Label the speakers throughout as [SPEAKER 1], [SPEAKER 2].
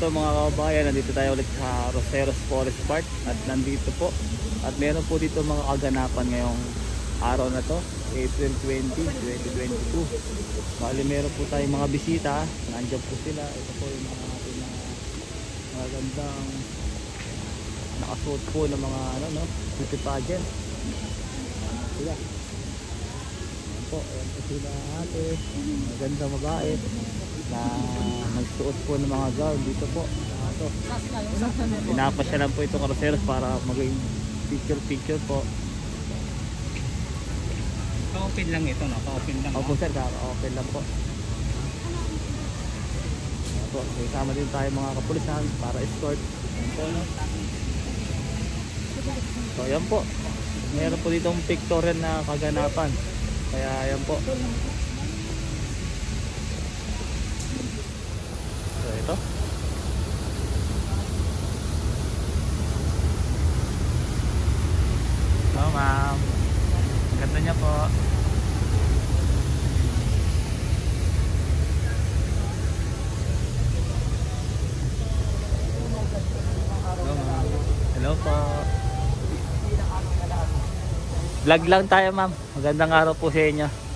[SPEAKER 1] po mga kababayan, nandito tayo ulit sa Roseros Forest Park at nandito po at meron po dito mga kaganapan ngayong araw na to, April 20, 2022. Bali meron po tayong mga bisita, nandiyan po sila. Ito po yung mga ating mga magandang nakasuot po ng mga ano no, beauty pageant. Sila. Ayan po, ayan po sila ate, magandang babae na nagsuot po ng mga gown dito po. Ito. Pinapasyalan po itong karoseros para maging picture-picture po.
[SPEAKER 2] Pa-open lang ito, no? Pa-open lang.
[SPEAKER 1] Opo sir, kaka-open lang po. Opo, may kasama din tayo mga kapulisan para escort. So, ayan po. Meron po ditong pictorial na kaganapan. Kaya ayan po. Ito. Oh, ma'am. Ganda niya po. Hello, ma'am. Hello po. Vlog lang tayo, ma'am. Magandang araw po sa inyo.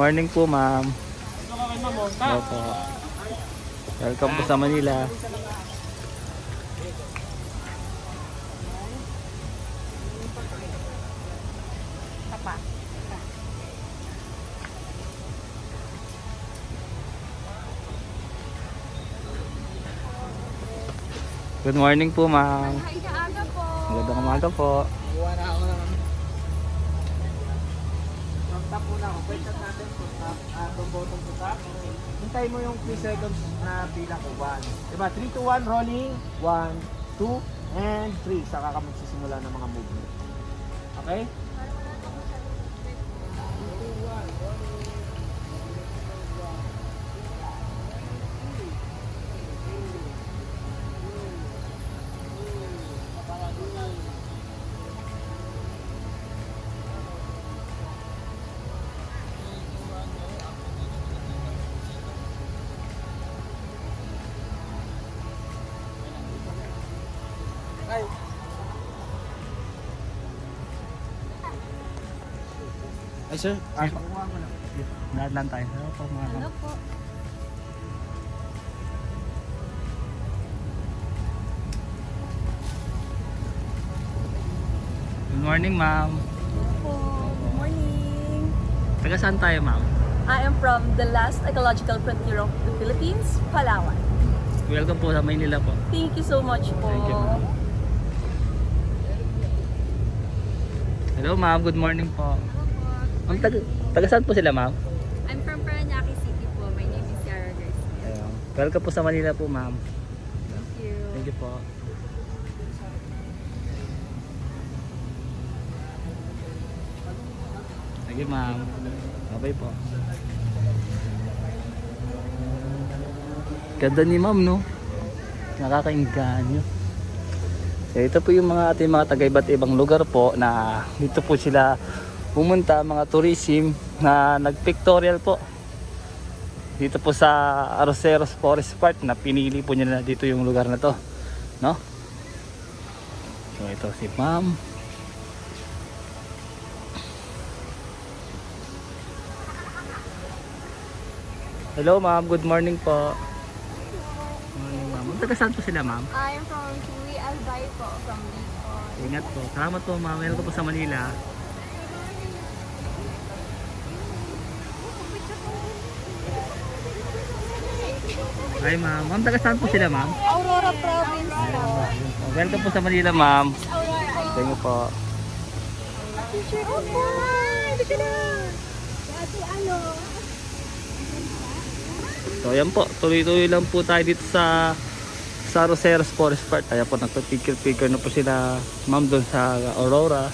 [SPEAKER 1] Morning po, ma'am. Opo. Welcome po sa Manila. Good morning po, ma'am.
[SPEAKER 3] Ay, kaaga po.
[SPEAKER 1] Magandang umaga po.
[SPEAKER 2] Tap muna ako. Pwede tap natin kung tap. Ah, kung bottom to tap. Hintay mo yung 3 seconds na bilang ko. 1. Diba? 3 to 1 rolling. 1, 2, and 3. Saka ka magsisimula ng mga movement. Okay? Sir. Ah, pakuha mo lang.
[SPEAKER 1] Lahat lang tayo. Hello po, ma'am.
[SPEAKER 3] Ano po?
[SPEAKER 1] Good morning, ma'am.
[SPEAKER 3] Po. Good morning.
[SPEAKER 1] Taga saan tayo, ma'am?
[SPEAKER 3] I am from the last ecological frontier of the Philippines, Palawan.
[SPEAKER 1] Welcome po sa Maynila po.
[SPEAKER 3] Thank you so much po.
[SPEAKER 1] Thank you, ma'am. Hello, ma'am. Good morning po. Ma'am, taga, taga saan po sila, ma'am?
[SPEAKER 4] I'm from Paranaque City po. My name is Sarah Garcia.
[SPEAKER 1] Ayun. Welcome po sa Manila po, ma'am.
[SPEAKER 4] Thank you.
[SPEAKER 1] Thank you po. Sige, ma'am. Bye po. Ganda ni ma'am, no? Nakakainganyo. So, ito po yung mga ating mga taga iba't ibang lugar po na dito po sila pumunta, mga tourism na nagpictorial po. Dito po sa Arroceros Forest Park na pinili po nila dito yung lugar na to. No? So ito si ma'am. Hello ma'am, good morning po. Morning ma'am. Taga saan po sila ma'am?
[SPEAKER 4] I am from Kiwi Albay po. From Bicol.
[SPEAKER 1] Ingat po. Salamat po ma'am. Welcome po sa Manila. Hi ma'am. Ma'am, taga saan po sila ma'am?
[SPEAKER 4] Aurora Province po.
[SPEAKER 1] Welcome po sa Manila ma'am. Thank you po.
[SPEAKER 4] Opo! Hindi ka na! Dati ano?
[SPEAKER 1] So ayan po, tuloy-tuloy lang po tayo dito sa sa Roseros Forest Park. Ayan po, nagpa-picture-picture na po sila ma'am doon sa Aurora.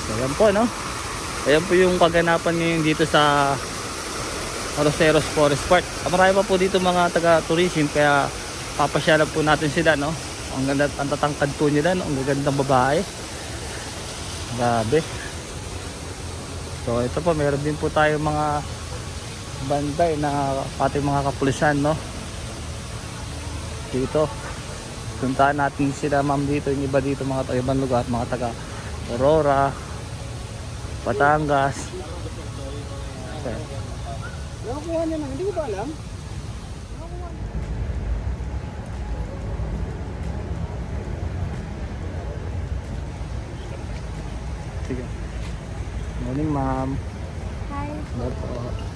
[SPEAKER 1] So ayan po, no? Ayan po yung kaganapan ngayon dito sa Roseros Forest Park. Ah, Marami pa po dito mga taga-tourism kaya papasyalan po natin sila no. Ang ganda ang tatangkad po nila no, ang gagandang babae. Grabe. So ito po meron din po tayo mga bantay na pati mga kapulisan no. Dito. Puntahan natin sila ma'am dito, yung iba dito mga taga ibang lugar, mga taga Aurora, Batangas. Okay.
[SPEAKER 2] Nakukuha niya lang, hindi ko ba alam?
[SPEAKER 1] Sige. Morning ma'am.
[SPEAKER 4] Hi.
[SPEAKER 1] Hello po.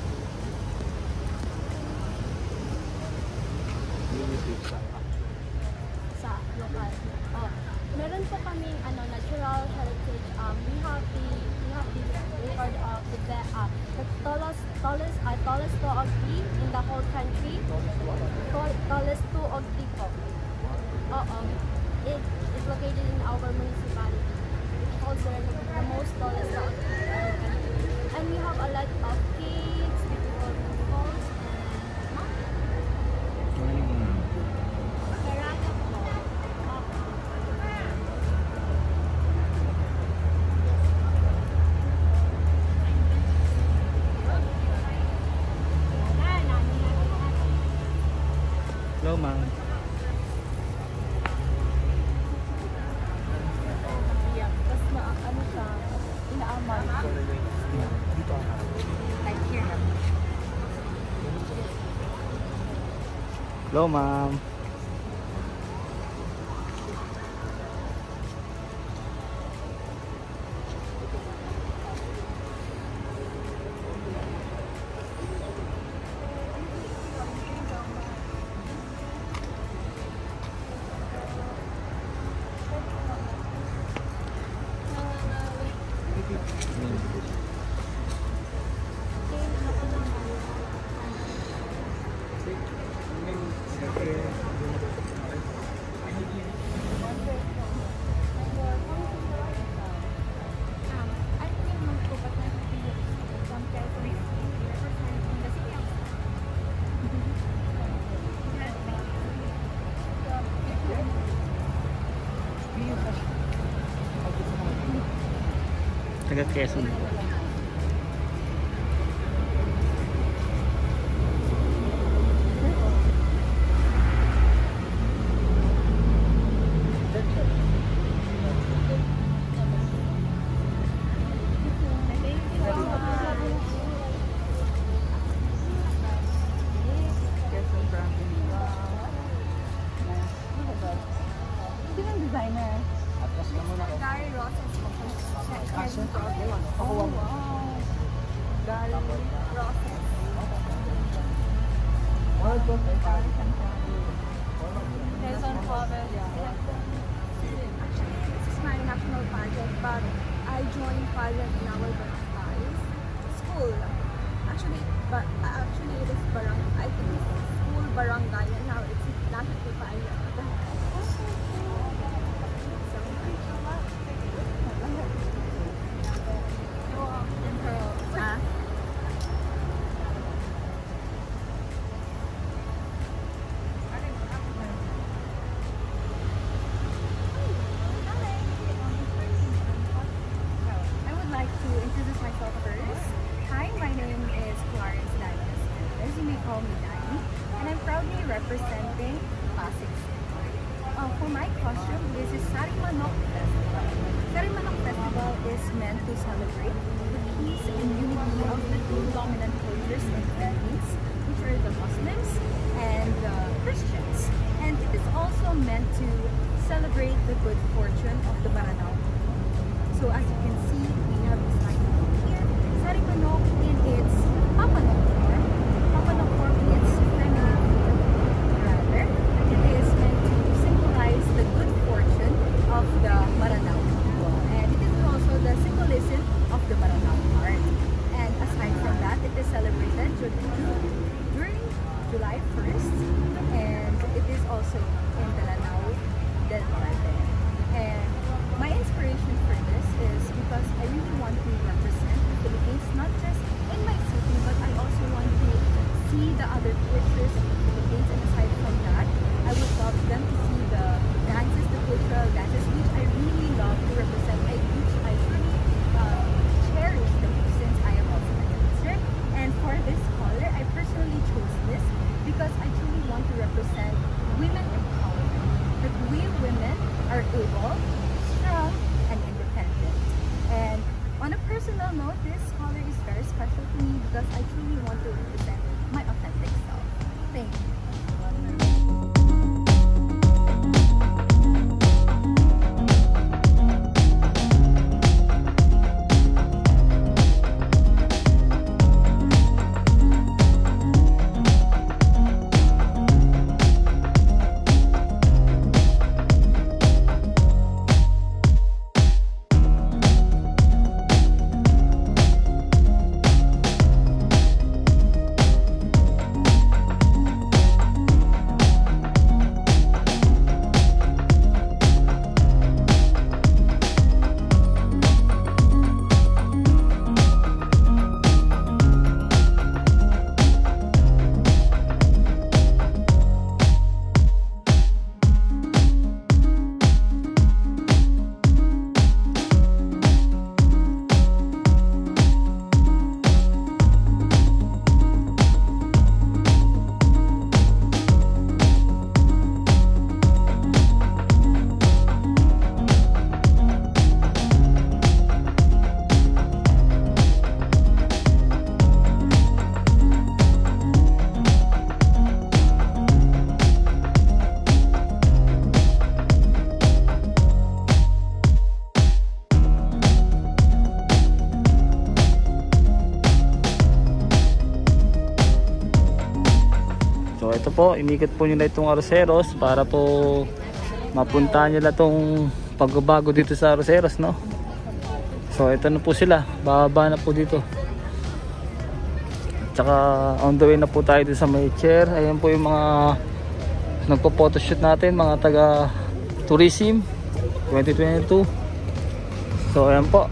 [SPEAKER 1] Hello ma'am.
[SPEAKER 3] que es
[SPEAKER 4] actually it is barang. I think school barangay, and now it's national pageant.
[SPEAKER 5] Costume, this is Sarimanok Festival. Sarimanok Festival is meant to celebrate the peace and unity of the two dominant cultures the Philippines, which are the Muslims and the Christians. And it is also meant to celebrate the good fortune of the Maranao so as you can see, we have this icon here, Sarimanok in its. Papanok represent women empowerment, that we women are able, strong, and independent. And on a personal note, this color is very special to me because I truly want to represent my authentic self. Thank you.
[SPEAKER 1] Po, inikot po nila itong Aroseros para po mapuntahan nila itong pagbabago dito sa Aroseros, no? So ito na po sila, bababa na po dito. Tsaka on the way na po tayo dito sa may chair. Ayan po yung mga nagpo-photoshoot natin, mga taga tourism 2022. So ayan po,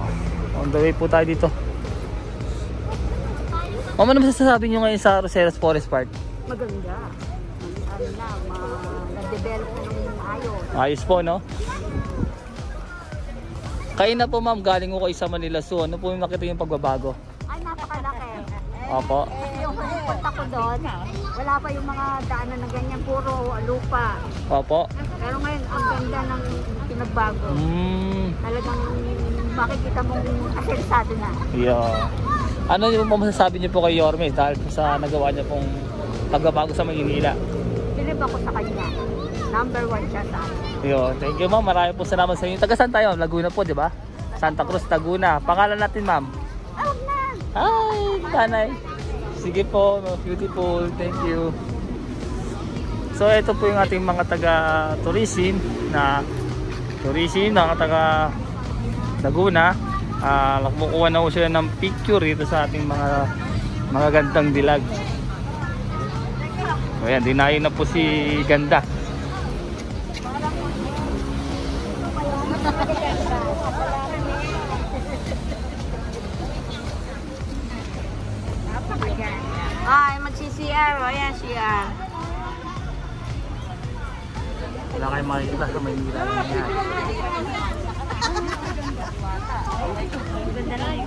[SPEAKER 1] on the way po tayo dito. O ano masasabi nyo ngayon sa Aroseros Forest Park?
[SPEAKER 6] maganda. Ano na, ma- na-develop na ng ayos.
[SPEAKER 1] Ayos po, no? Kayo na po ma'am, galing ko kayo sa Manila Zoo. Ano po yung nakita yung pagbabago?
[SPEAKER 6] Ay, napakalaki.
[SPEAKER 1] Opo.
[SPEAKER 6] Eh, yung punta ko doon, wala pa yung mga daanan na ganyan, puro lupa.
[SPEAKER 1] Opo.
[SPEAKER 6] Pero ngayon, ang ganda ng pinagbago.
[SPEAKER 1] Hmm.
[SPEAKER 6] Talagang makikita mong asensado na.
[SPEAKER 1] Yeah. Ano yung masasabi niyo po kay Yorme dahil sa nagawa niya pong pagbabago sa Maynila?
[SPEAKER 6] Bilib ako sa kanya. Number one siya sa akin.
[SPEAKER 1] Yo, thank you ma'am. Marami po salamat sa inyo. Taga saan tayo? Laguna po, di ba? Santa Cruz, Laguna. Pangalan natin ma'am?
[SPEAKER 6] Oh, na!
[SPEAKER 1] Hi, tanay. Sige po, beautiful. Thank you. So ito po yung ating mga taga tourism na tourism na taga Laguna. Ah, na po sila ng picture dito sa ating mga mga gandang dilag. So ayan, dinayo na po si Ganda.
[SPEAKER 6] Ay, magsi-CR. O yan, CR.
[SPEAKER 1] Wala kayong makikita sa Maynila. Yan.
[SPEAKER 6] Ganda na yung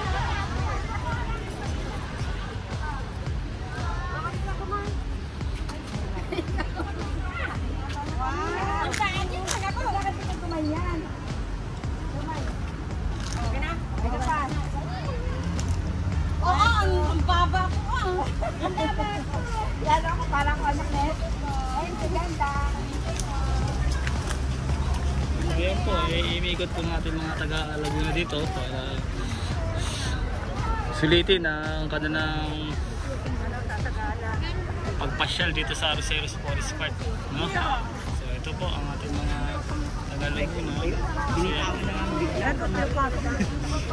[SPEAKER 1] po natin mga taga Laguna dito para sulitin ang kanilang pagpasyal dito sa Arceros Forest Park. No? So ito po ang ating mga taga Laguna.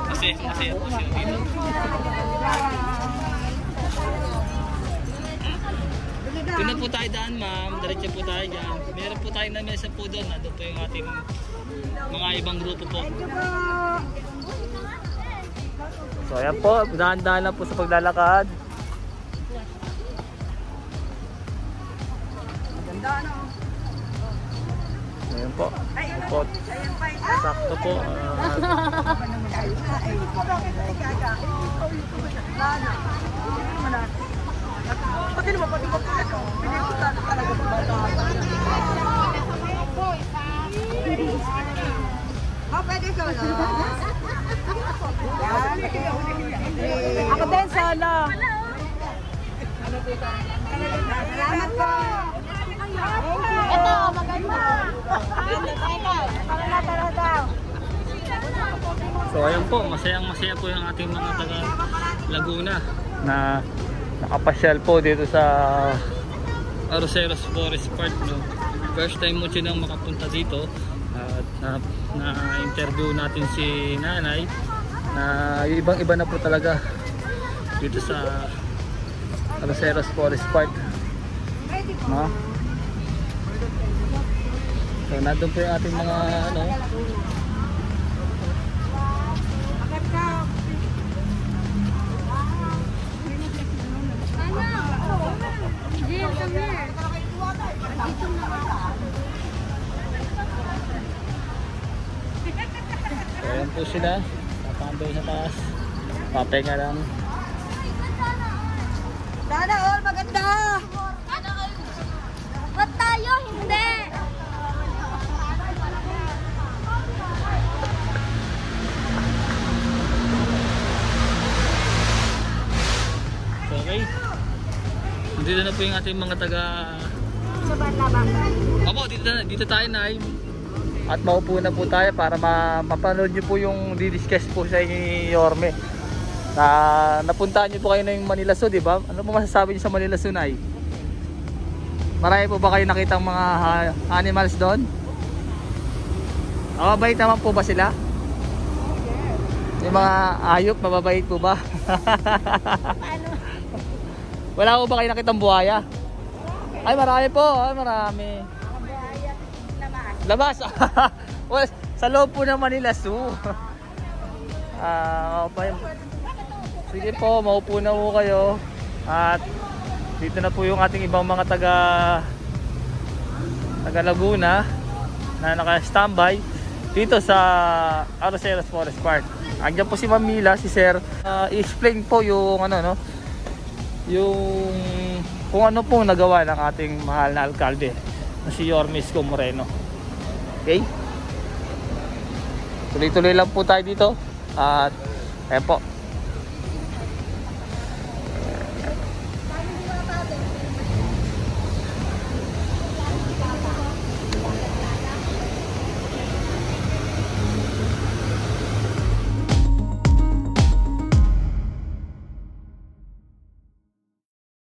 [SPEAKER 1] Masaya, masaya, po sila dito. Doon na po tayo daan ma'am, diretso po tayo dyan. Meron po tayong na mesa po doon, nandun po yung ating mga ibang grupo po. So ayan po, dahan-dahan lang po sa paglalakad. Ayan po. Ayan po. Sakto po. ah,
[SPEAKER 6] Ako din, solo. Salamat po. Ito, maganda. Para na, para daw.
[SPEAKER 1] So ayun po, masayang masaya po yung ating mga taga Laguna na nakapasyal po dito sa Arroceros Forest Park. No? First time mo sinang makapunta dito at na, na interview natin si nanay na ibang iba na po talaga dito sa Arroceros Forest Park. No? So nandun po yung ating mga ano,
[SPEAKER 3] Jill, come here.
[SPEAKER 1] So ayan po sila. Tatambay sa taas. Papenga lang.
[SPEAKER 6] Sana all maganda.
[SPEAKER 3] Ba't tayo? Hindi.
[SPEAKER 1] Okay. Dito na po yung ating mga taga... Opo, dito, na, dito tayo na At maupo na po tayo para ma mapanood nyo po yung didiscuss po sa ni Yorme. Na napuntahan nyo po kayo ng Manila Zoo, di ba? Ano po masasabi nyo sa Manila Zoo, Nay? Marami po ba kayo nakitang mga animals doon? Mabait naman po ba sila? Yung mga ayop, mababait po ba? Wala po ba kayo nakitang buhaya? Ay, marami po. Ay, marami. Labas. well, sa loob po ng Manila Zoo. Ah, uh, Sige po, maupo na po kayo. At dito na po yung ating ibang mga taga taga Laguna na naka-standby dito sa Arroceros Forest Park. Andiyan po si Mamila, si Sir. Ah, i-explain po yung ano no, yung kung ano pong nagawa ng ating mahal na alkalde na si Yormis Moreno. Okay? Tuloy-tuloy lang po tayo dito. At ayan po,